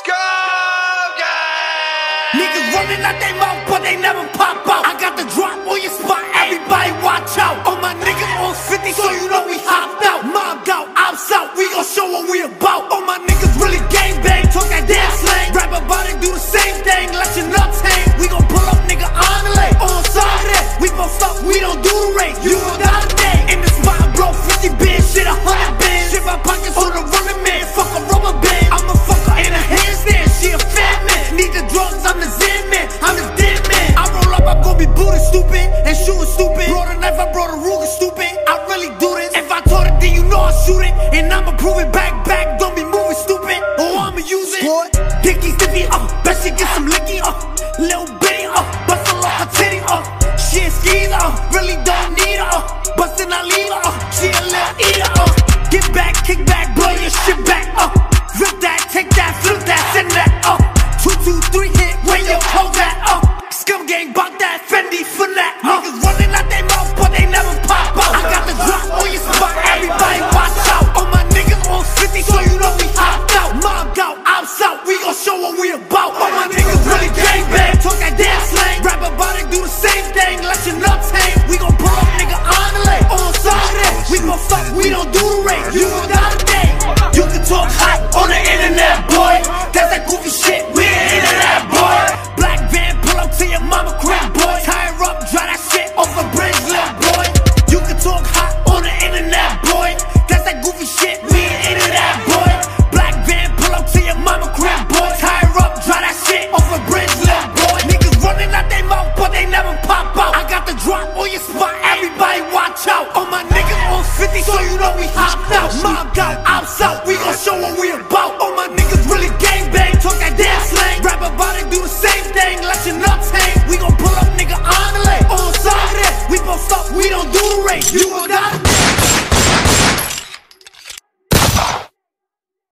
Let's go, guys! Niggas running out their mouth, but they never pop out. I got the drop on Need the drugs, I'm the zen man, I'm the dead man. I roll up, I'm gonna be booted stupid and shooting stupid. Brought a knife, I brought a Ruger stupid. I really do this. If I taught it, then you know I shoot it. And I'ma prove it back, back. Don't be moving stupid. Oh, I'ma use it. What? Dicky, stiffy, uh. Bet she get some licky, uh. Little bitty, uh. Bust a lot titty, uh. She a skeezer, uh. Really don't need her, uh. You Lights we gon' show what we about. All my niggas really gang bang, talk that damn slang. Grab a body, do the same thing, let your nuts hang. We gon' pull up, nigga, on the lane. On the side of that, we both stop, we don't do the race. You will not